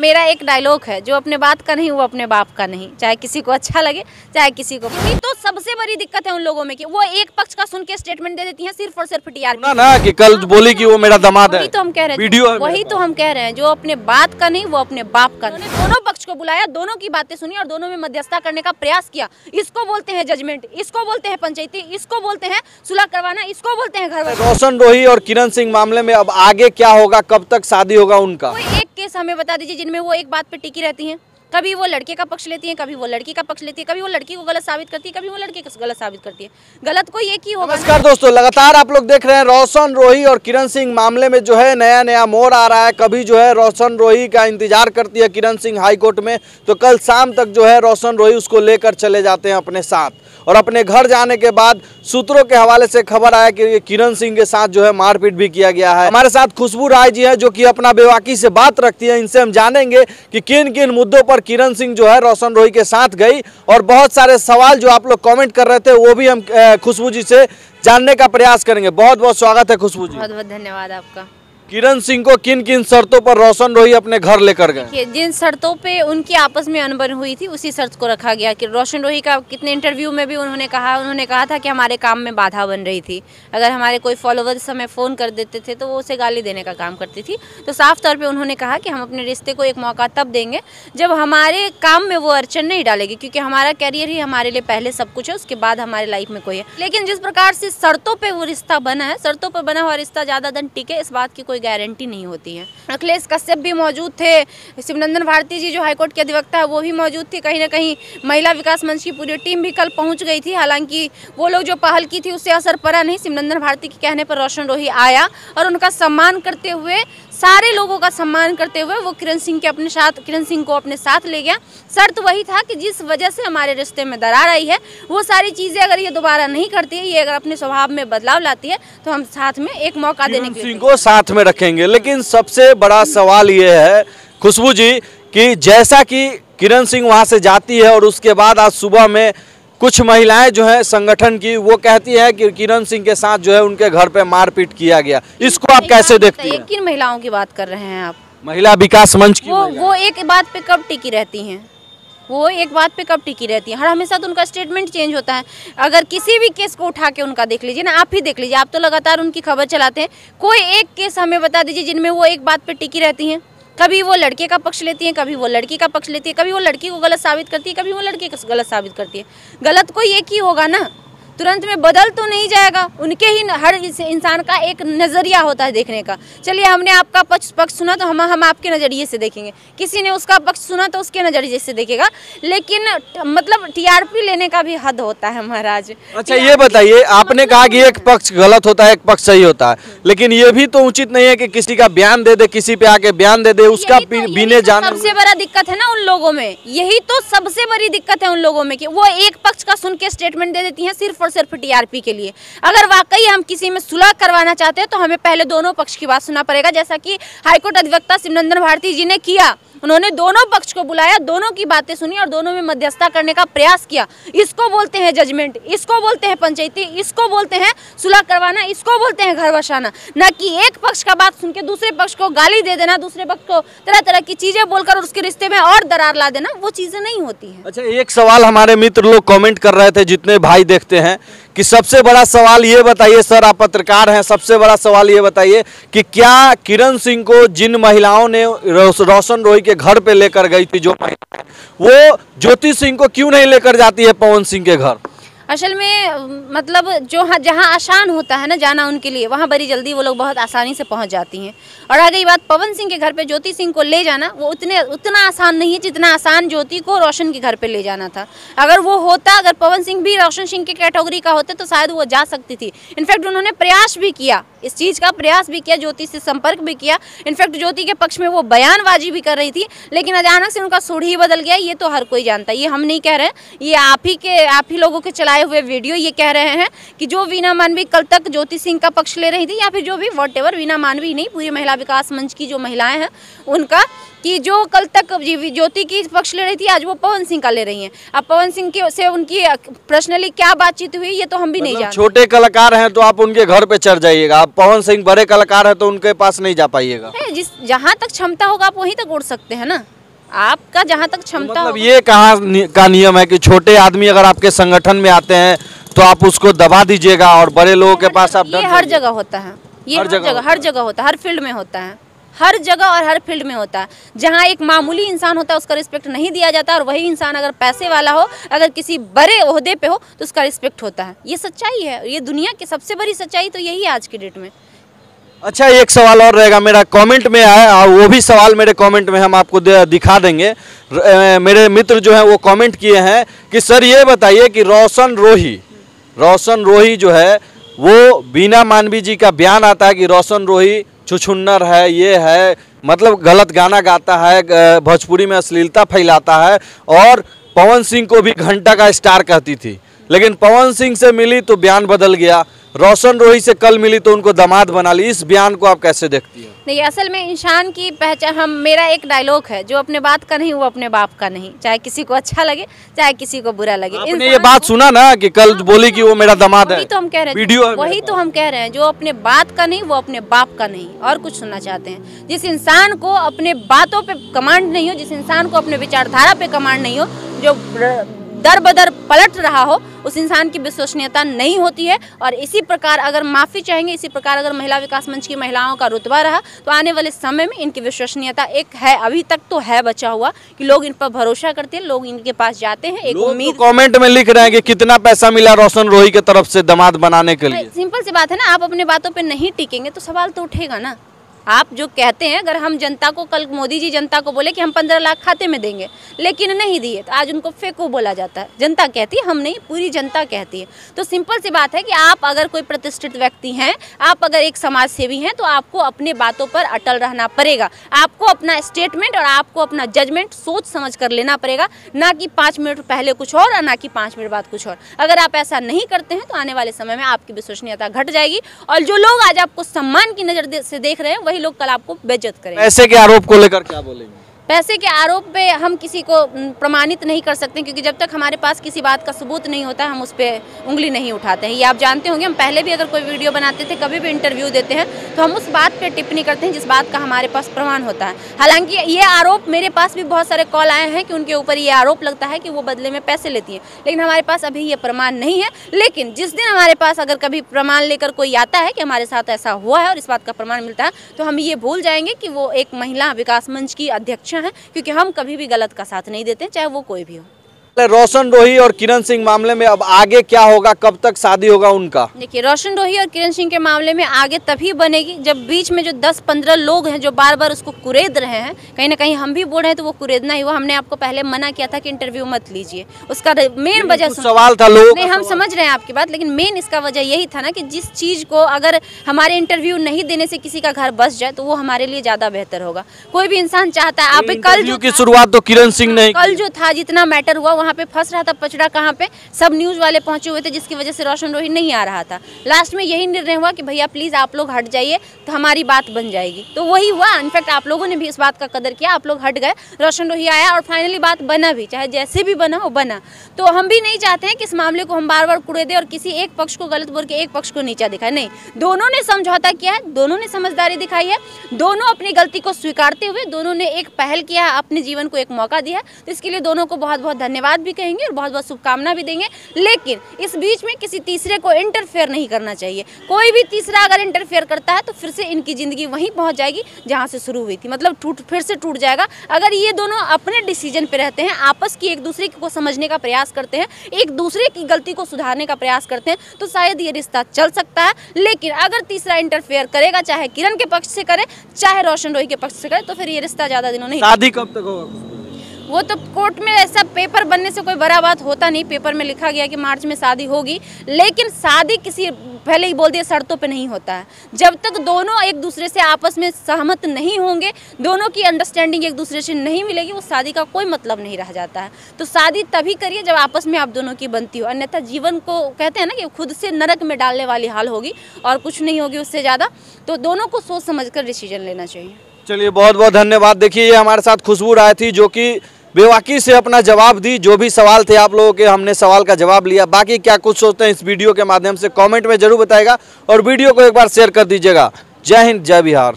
मेरा एक डायलॉग है जो अपने बात का नहीं वो अपने बाप का नहीं। चाहे किसी को अच्छा लगे चाहे किसी को नहीं तो सबसे बड़ी दिक्कत है उन लोगों में कि वो एक पक्ष का सुन के स्टेटमेंट दे देती हैं सिर्फ़ और सिर्फ़ सुना ना कि कल बोली कि वो मेरा दामाद है। तो हम कह रहे हैं वीडियो है वही तो हम कह रहे हैं जो अपने बात का नहीं वो अपने बाप का नहीं। दोनों पक्ष को बुलाया दोनों की बातें सुनी और दोनों में मध्यस्थता करने का प्रयास किया। इसको बोलते हैं जजमेंट इसको बोलते हैं पंचायती इसको बोलते हैं सुलह करवाना इसको बोलते हैं घर रोशन रोही और किरण सिंह मामले में अब आगे क्या होगा कब तक शादी होगा उनका? केस हमें बता दीजिए जिनमें वो एक बात पे टिकी रहती हैं। कभी वो लड़के का पक्ष लेती हैं, कभी वो लड़की का पक्ष लेती है, कभी वो लड़की को गलत साबित करती है, कभी वो लड़के को गलत साबित करती है। गलत कोई एक ही होगा। नमस्कार दोस्तों, लगातार आप लोग देख रहे हैं रोशन रोही और किरण सिंह मामले में जो है नया नया मोड़ आ रहा है। कभी जो है रोशन रोही का इंतज़ार करती है किरण सिंह हाईकोर्ट में तो कल शाम तक जो है रोशन रोही उसको लेकर चले जाते हैं अपने साथ। और अपने घर जाने के बाद सूत्रों के हवाले से खबर आया कि किरण सिंह के साथ जो है मारपीट भी किया गया है। हमारे साथ खुशबू राय जी हैं जो कि अपना बेवाकी से बात रखती है। इनसे हम जानेंगे कि किन किन मुद्दों पर किरण सिंह जो है रोशन रोही के साथ गई और बहुत सारे सवाल जो आप लोग कॉमेंट कर रहे थे, वो भी हम खुशबू जी से जानने का प्रयास करेंगे। बहुत बहुत स्वागत है खुशबू जी। बहुत बहुत धन्यवाद आपका। किरण सिंह को किन किन शर्तों पर रोशन रोही अपने घर लेकर गए? जिन शर्तों पे उनकी आपस में अनबन हुई थी, उसी शर्त को रखा गया कि रोशन रोही का कितने इंटरव्यू में भी उन्होंने कहा उन्होंने कहा था कि हमारे काम में बाधा बन रही थी। अगर हमारे कोई फॉलोवर्स हमें फ़ोन कर देते थे तो वो उसे गाली देने का काम करती थी। तो साफ़ तौर पर उन्होंने कहा कि हम अपने रिश्ते को एक मौका तब देंगे, जब हमारे काम में वो अड़चन नहीं डालेगी, क्योंकि हमारा कैरियर ही हमारे लिए पहले सब कुछ है, उसके बाद हमारे लाइफ में कोई है। लेकिन जिस प्रकार से शर्तों पर वो रिश्ता बना है, शर्तों पर बना हुआ रिश्ता ज़्यादा दिन टिके, इस बात की कोई गारंटी नहीं होती है। अखिलेश कश्यप भी मौजूद थे, शिवनंदन भारती जी जो हाईकोर्ट के अधिवक्ता है, वो भी मौजूद थे। कहीं ना कहीं महिला विकास मंच की पूरी टीम भी कल पहुँच गई थी। हालाँकि वो लोग जो पहल की थी उससे असर पड़ा नहीं। शिवनंदन भारती के कहने पर रोशन रोही आया और उनका सम्मान करते हुए सारे लोगों का सम्मान करते हुए वो किरण सिंह के अपने साथ किरण सिंह को अपने साथ ले गया। शर्त वही था कि जिस वजह से हमारे रिश्ते में दरार आई है वो सारी चीज़ें अगर ये दोबारा नहीं करती है ये अगर अपने स्वभाव में बदलाव लाती है तो हम साथ में एक मौका देने के सिंह को साथ में रखेंगे लेकिन सबसे बड़ा सवाल ये है खुशबू जी कि जैसा कि किरण सिंह वहाँ से जाती है और उसके बाद आज सुबह में कुछ महिलाएँ जो है संगठन की वो कहती है कि किरण सिंह के साथ जो है उनके घर पे मारपीट किया गया। इसको आप कैसे देखते हैं? किन महिलाओं की बात कर रहे हैं आप? महिला विकास मंच की वो वो एक बात पे कब टिकी रहती हैं? वो एक बात पे कब टिकी रहती है? हर हमेशा तो उनका स्टेटमेंट चेंज होता है। अगर किसी भी केस को उठा के उनका देख लीजिए ना आप ही देख लीजिए। आप तो लगातार उनकी खबर चलाते हैं। कोई एक केस हमें बता दीजिए जिनमें वो एक बात पे टिकी रहती हैं? कभी वो लड़के का पक्ष लेती हैं, कभी वो लड़की का पक्ष लेती है, कभी वो लड़की को गलत साबित करती है, कभी वो लड़के को गलत साबित करती है। गलत कोई एक ही होगा ना? तुरंत में बदल तो नहीं जाएगा। उनके ही हर इंसान का एक नज़रिया होता है देखने का। चलिए हमने आपका पक्ष पक्ष सुना तो हम हम आपके नज़रिए से देखेंगे। किसी ने उसका पक्ष सुना तो उसके नज़रिए से देखेगा। लेकिन मतलब टीआरपी लेने का भी हद होता है महाराज। अच्छा ये बताइए आपने कहा कि एक पक्ष गलत होता है एक पक्ष सही होता है। लेकिन ये भी तो उचित नहीं है कि किसी का बयान दे दे किसी पे आके बयान दे दे उसका यही तो- बीने तो जाने सबसे बड़ा दिक्कत है ना उन लोगों में। यही तो सबसे बड़ी दिक्कत है उन लोगों में कि वो एक पक्ष का सुन के स्टेटमेंट दे देती हैं सिर्फ़ और सिर्फ़ टीआरपी के लिए। अगर वाकई हम किसी में सुलह करवाना चाहते हैं तो हमें पहले दोनों पक्ष की बात सुनना पड़ेगा। जैसा कि हाईकोर्ट अधिवक्ता शिवनंदन भारती जी ने किया। उन्होंने दोनों पक्ष को बुलाया, दोनों की बातें सुनी और दोनों में मध्यस्थता करने का प्रयास किया। इसको बोलते हैं जजमेंट इसको बोलते हैं पंचायती, इसको बोलते हैं सुलह करवाना, इसको बोलते हैं घर बसाना। न कि एक पक्ष का बात सुन के दूसरे पक्ष को गाली दे देना, दूसरे पक्ष को तरह तरह की चीज़ें बोलकर उसके रिश्ते में और दरार ला देना, वो चीज़ें नहीं होती है। अच्छा एक सवाल हमारे मित्र लोग कॉमेंट कर रहे थे, जितने भाई देखते हैं कि सबसे बड़ा सवाल ये बताइए, सर, आप पत्रकार हैं, सबसे बड़ा सवाल ये बताइए कि क्या किरण सिंह को जिन महिलाओं ने रोशन रोही के घर पे लेकर गई थी, जो महिला वो ज्योति सिंह को क्यों नहीं लेकर जाती है पवन सिंह के घर? असल में मतलब जो हाँ जहाँ आसान होता है ना जाना उनके लिए, वहाँ बड़ी जल्दी वो लोग बहुत आसानी से पहुँच जाती हैं। और आ गई बात पवन सिंह के घर पे, ज्योति सिंह को ले जाना, वो उतने, उतना आसान नहीं है जितना आसान ज्योति को रोशन के घर पे ले जाना था। अगर वो होता, अगर पवन सिंह भी रोशन सिंह की कैटेगरी का होते तो शायद वो जा सकती थी। इनफैक्ट उन्होंने प्रयास भी किया, इस चीज़ का प्रयास भी किया, ज्योति से संपर्क भी किया। इनफैक्ट ज्योति के पक्ष में वो बयानबाजी भी कर रही थी, लेकिन अचानक से उनका सूढ़ ही बदल गया, ये तो हर कोई जानता है। ये हम नहीं कह रहे, ये आप ही के, आप ही लोगों के चलाए बनाए हुए वीडियो ये कह रहे हैं कि जो वीना मानवी कल तक ज्योति सिंह का पक्ष ले रही थी या फिर जो भी वॉट वीना मानवी नहीं पूरी महिला विकास मंच की जो महिलाएँ हैं उनका कि जो कल तक ज्योति की पक्ष ले रही थी आज वो पवन सिंह का ले रही हैं। अब पवन सिंह की से उनकी पर्सनली क्या बातचीत हुई ये तो हम भी नहीं मतलब जानते। छोटे कलाकार हैं तो आप उनके घर पे चढ़ जाइएगा। आप पवन सिंह बड़े कलाकार हैं तो उनके पास नहीं जा पाइएगा। जिस जहाँ तक क्षमता होगा आप वहीं तक उड़ सकते हैं ना। आपका जहाँ तक क्षमता मतलब ये कहाँ नि- का नियम है कि छोटे आदमी अगर आपके संगठन में आते हैं तो आप उसको दबा दीजिएगा और बड़े लोगों के पास आप ये हर जगह होता है। ये हर जगह हर जगह होता है हर फ़ील्ड में होता है। हर जगह और हर फ़ील्ड में होता है। जहाँ एक मामूली इंसान होता है उसका रिस्पेक्ट नहीं दिया जाता और वही इंसान अगर पैसे वाला हो अगर किसी बड़े ओहदे पे हो तो उसका रिस्पेक्ट होता है। ये सच्चाई है। ये दुनिया की सबसे बड़ी सच्चाई तो यही है आज की डेट में। अच्छा एक सवाल और रहेगा। मेरा कमेंट में आया वो भी सवाल मेरे कमेंट में हम आपको दिखा देंगे। र- मेरे मित्र जो हैं, वो कमेंट किए हैं कि, सर, ये बताइए कि रोशन रोही रोशन रोही जो है, वो बीना मानवी जी का बयान आता है कि रोशन रोही छुछुन्नर है, ये है मतलब गलत गाना गाता है भोजपुरी में अश्लीलता फैलाता है और पवन सिंह को भी घंटा का स्टार कहती थी। लेकिन पवन सिंह से मिली तो बयान बदल गया। रोशन रोही से कल मिली तो उनको दामाद बना ली। इस बयान को आप कैसे देखती हैं? नहीं असल में इंसान की पहचान हम मेरा एक डायलॉग है जो अपने बात का नहीं वो अपने बाप का नहीं। चाहे किसी को अच्छा लगे चाहे किसी को बुरा लगे। आपने ये बात सुना ना कि कल बोली कि वो मेरा दामाद है? तो हम कह रहे हैं वीडियो है वही तो हम कह रहे हैं जो अपने बात का नहीं वो अपने बाप का नहीं। और कुछ सुनना चाहते हैं। जिस इंसान को अपने बातों पे कमांड नहीं हो जिस इंसान को अपने विचारधारा पे कमांड नहीं हो जो दर बदर पलट रहा हो उस इंसान की विश्वसनीयता नहीं होती है। और इसी प्रकार अगर माफ़ी चाहेंगे इसी प्रकार अगर महिला विकास मंच की महिलाओं का रुतबा रहा तो आने वाले समय में इनकी विश्वसनीयता एक है अभी तक तो है बचा हुआ कि लोग इन पर भरोसा करते हैं लोग इनके पास जाते हैं। एक उम्मीद कॉमेंट में लिख रहे हैं कि कितना पैसा मिला रोशन रोही की तरफ़ से दामाद बनाने के लिए। सिंपल सी बात है ना आप अपने बातों पर नहीं टिकेंगे तो सवाल तो उठेगा ना। आप जो कहते हैं, अगर हम जनता को, कल मोदी जी जनता को बोले कि हम पंद्रह लाख खाते में देंगे, लेकिन नहीं दिए तो आज उनको फेंको बोला जाता है। जनता कहती है, हम नहीं, पूरी जनता कहती है। तो सिंपल सी बात है कि आप अगर कोई प्रतिष्ठित व्यक्ति हैं, आप अगर एक समाज सेवी हैं तो आपको अपने बातों पर अटल रहना पड़ेगा। आपको अपना स्टेटमेंट और आपको अपना जजमेंट सोच समझ कर लेना पड़ेगा, ना कि पाँच मिनट पहले कुछ और और ना कि पाँच मिनट बाद कुछ और। अगर आप ऐसा नहीं करते हैं तो आने वाले समय में आपकी विश्वसनीयता घट जाएगी। और जो लोग आज आपको सम्मान की नज़र से देख रहे हैं वही लोग कल आपको बेजत करें ऐसे के आरोप को लेकर क्या बोलेंगे? पैसे के आरोप पे हम किसी को प्रमाणित नहीं कर सकते, क्योंकि जब तक हमारे पास किसी बात का सबूत नहीं होता, हम उस पर उंगली नहीं उठाते हैं। ये आप जानते होंगे, हम पहले भी अगर कोई वीडियो बनाते थे, कभी भी इंटरव्यू देते हैं तो हम उस बात पे टिप्पणी करते हैं जिस बात का हमारे पास प्रमाण होता है। हालाँकि ये आरोप, मेरे पास भी बहुत सारे कॉल आए हैं कि उनके ऊपर ये आरोप लगता है कि वो बदले में पैसे लेती हैं। लेकिन हमारे पास अभी ये प्रमाण नहीं है। लेकिन जिस दिन हमारे पास अगर कभी प्रमाण लेकर कोई आता है कि हमारे साथ ऐसा हुआ है और इस बात का प्रमाण मिलता है तो हम ये भूल जाएँगे कि वो एक महिला विकास मंच की अध्यक्ष हैं, क्योंकि हम कभी भी गलत का साथ नहीं देते, चाहे वो कोई भी हो। रोशन रोही और किरण सिंह मामले में अब आगे क्या होगा? कब तक शादी होगा उनका? देखिए रोशन रोही और किरण सिंह के मामले में आगे तभी बनेगी जब बीच में जो 10-15 लोग हैं जो बार बार उसको कुरेद रहे हैं कहीं ना कहीं हम भी बोल रहे हैं तो वो कुरेदना ही हुआ। हमने आपको पहले मना किया था कि इंटरव्यू मत लीजिए। उसका मेन वजह सवाल था लोग नहीं हम समझ रहे हैं आपकी बात लेकिन मेन इसका वजह यही था ना कि जिस चीज़ को अगर हमारे इंटरव्यू नहीं देने से किसी का घर बस जाए तो वो हमारे लिए ज़्यादा बेहतर होगा। कोई भी इंसान चाहता है आप कल की शुरुआत तो किरण सिंह ने कल जो था जितना मैटर हुआ वहाँ पे फंस रहा था पचड़ा कहाँ पे? सब न्यूज़ वाले पहुँचे हुए थे, जिसकी वजह से रोशन रोही नहीं आ रहा था। लास्ट में यही निर्णय हुआ कि भैया प्लीज़ आप लोग हट जाइए तो हमारी बात बन जाएगी। तो वही हुआ। इनफैक्ट आप लोगों ने भी इस बात का कदर किया, आप लोग हट गए, रोशन रोही आया और फाइनली बात बना भी, चाहे जैसे भी बना वो बना। तो हम भी नहीं चाहते हैं कि इस मामले को हम बार बार कुड़े दें और किसी एक पक्ष को गलत बोल के एक पक्ष को नीचा दिखाए। नहीं, दोनों ने समझौता किया है, दोनों ने समझदारी दिखाई है, दोनों अपनी गलती को स्वीकारते हुए, दोनों ने एक पहल किया अपने जीवन को एक मौका दिया है। तो इसके लिए दोनों को बहुत बहुत धन्यवाद। भी कहेंगे और बहुत बहुत शुभकामना भी देंगे। लेकिन इस बीच में किसी तीसरे को इंटरफेयर नहीं करना चाहिए। कोई भी तीसरा अगर इंटरफेयर करता है तो फिर से इनकी ज़िंदगी वहीं पहुँच जाएगी जहाँ से शुरू हुई थी। मतलब टूट, फिर से टूट जाएगा। अगर ये दोनों अपने डिसीज़न पे रहते हैं, आपस की एक दूसरे को समझने का प्रयास करते हैं, एक दूसरे की गलती को सुधारने का प्रयास करते हैं तो शायद ये रिश्ता चल सकता है। लेकिन अगर तीसरा इंटरफेयर करेगा, चाहे किरण के पक्ष से करे, चाहे रोशन रोही के पक्ष से करे तो फिर ये रिश्ता ज़्यादा दिनों नहीं शादी कब तक होगा? वो तो कोर्ट में ऐसा पेपर बनने से कोई बड़ा बात होता नहीं। पेपर में लिखा गया कि मार्च में शादी होगी, लेकिन शादी किसी पहले ही बोल दिया शर्तों पे नहीं होता है। जब तक दोनों एक दूसरे से आपस में सहमत नहीं होंगे, दोनों की अंडरस्टैंडिंग एक दूसरे से नहीं मिलेगी, वो शादी का कोई मतलब नहीं रह जाता है। तो शादी तभी करिए जब आपस में आप दोनों की बनती हो। अन्यथा जीवन को कहते हैं ना कि खुद से नरक में डालने वाली हाल होगी और कुछ नहीं होगी उससे ज़्यादा। तो दोनों को सोच समझ डिसीज़न लेना चाहिए। चलिए बहुत बहुत धन्यवाद। देखिए, ये हमारे साथ खुशबू राय थी जो कि बेवाकी से अपना जवाब दी, जो भी सवाल थे आप लोगों के, हमने सवाल का जवाब लिया। बाकी क्या कुछ सोचते हैं इस वीडियो के माध्यम से कमेंट में ज़रूर बताएगा और वीडियो को एक बार शेयर कर दीजिएगा। जय हिंद, जय बिहार।